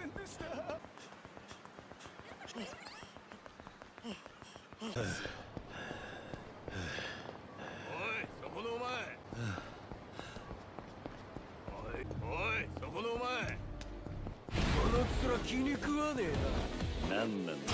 せんでした。おいそこのお前。おいおいそこのお前。この面気に食わねえな。なんなんだ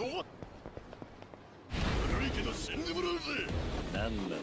お悪いけど死んでもらうぜ何なんだ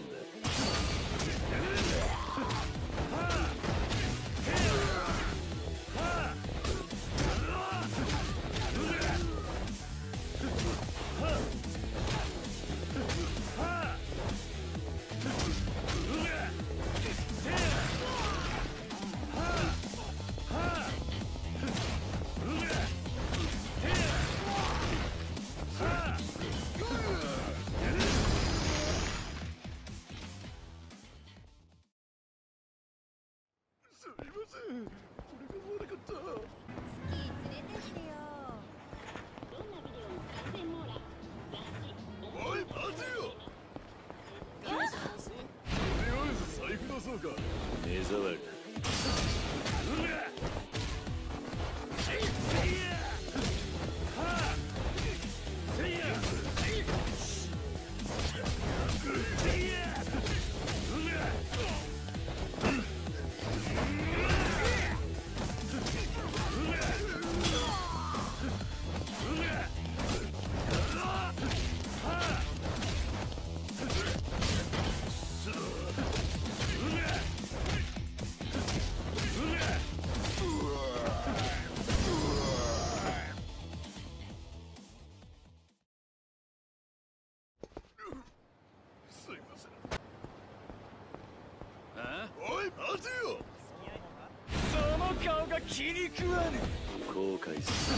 気に食わねえ。後悔する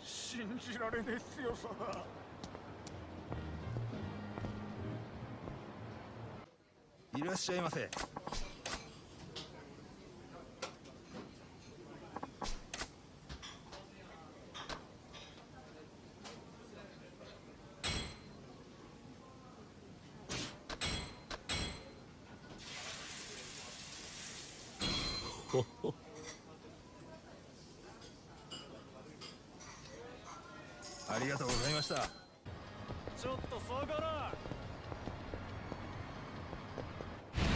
信じられねえ強さだいらっしゃいませ。ありがとうございました。ちょっと下がら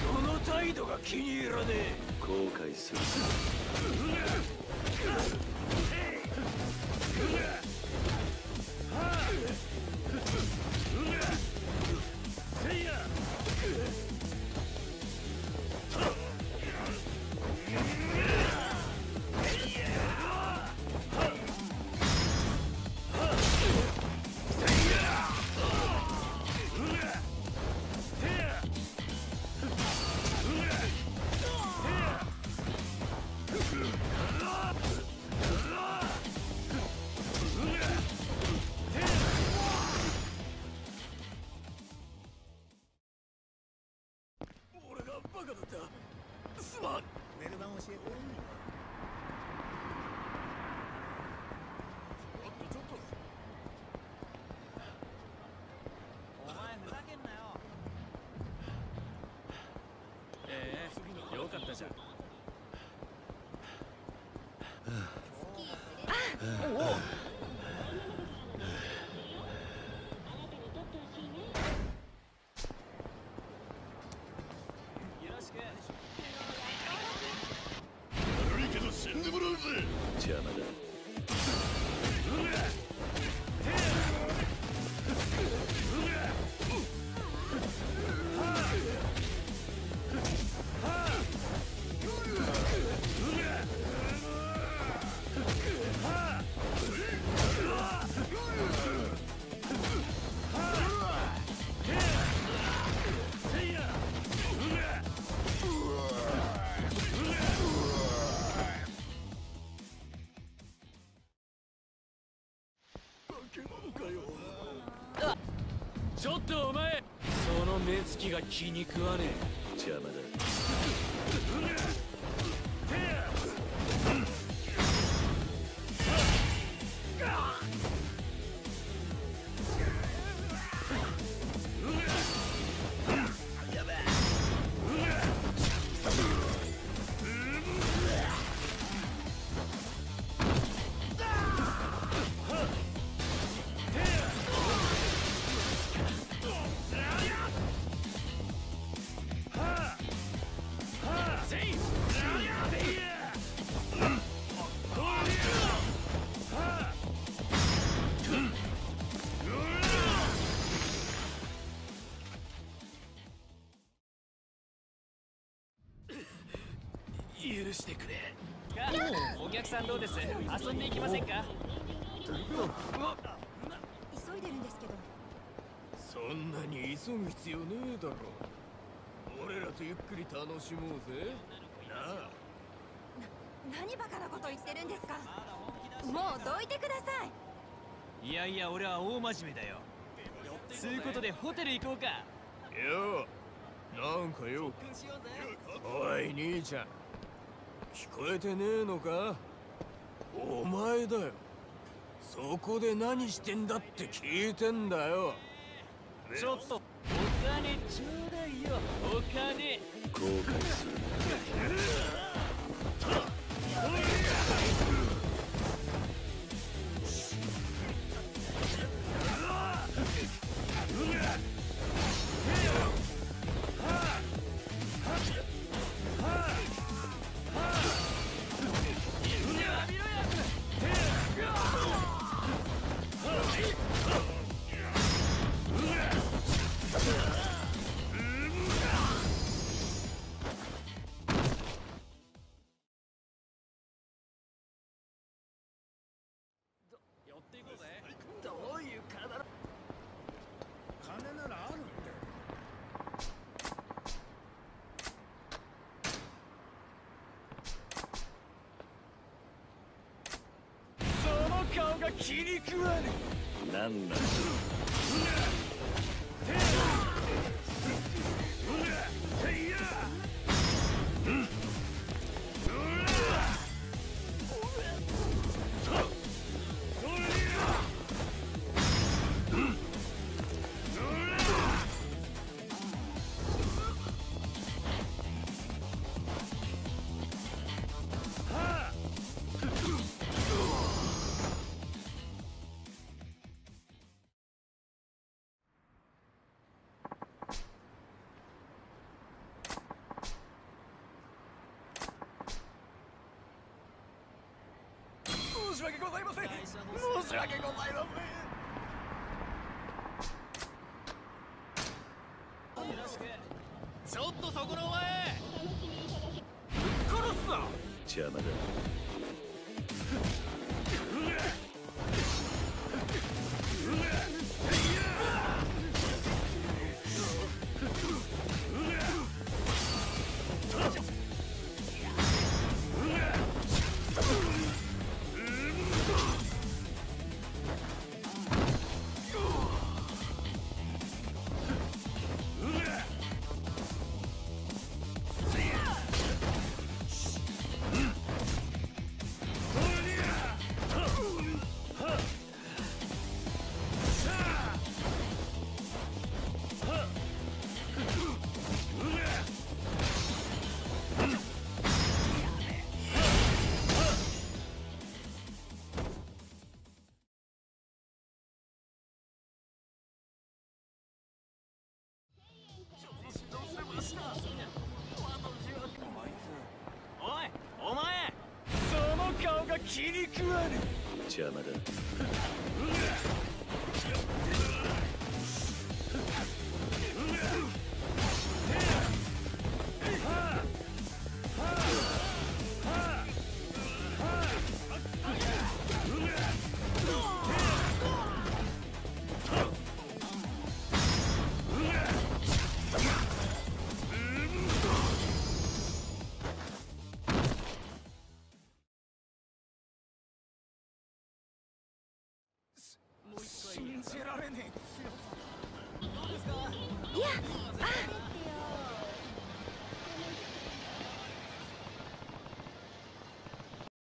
その態度が気に入らねえ。後悔する 邪魔だとお前その目つきが気に食わねえ。邪魔だ。許してくれ。お客さんどうです？遊んでいきませんか？急いでるんですけど。そんなに急ぐ必要ねえだろ。俺らとゆっくり楽しもうぜ。なあ。何バカなこと言ってるんですか。もうどいてください。いやいや俺は大真面目だよ。そういうことでホテル行こうか。よう。なんかよ。おい兄ちゃん聞こえてねえのか？お前だよ。そこで何してんだって聞いてんだよ。ちょっとお金ちょうだいよ。お金。後悔する 気に食わねえ。何なんだ。訳ございません申し訳ございません。ちょっとそこのお前。殺すな。邪魔だ邪魔だ信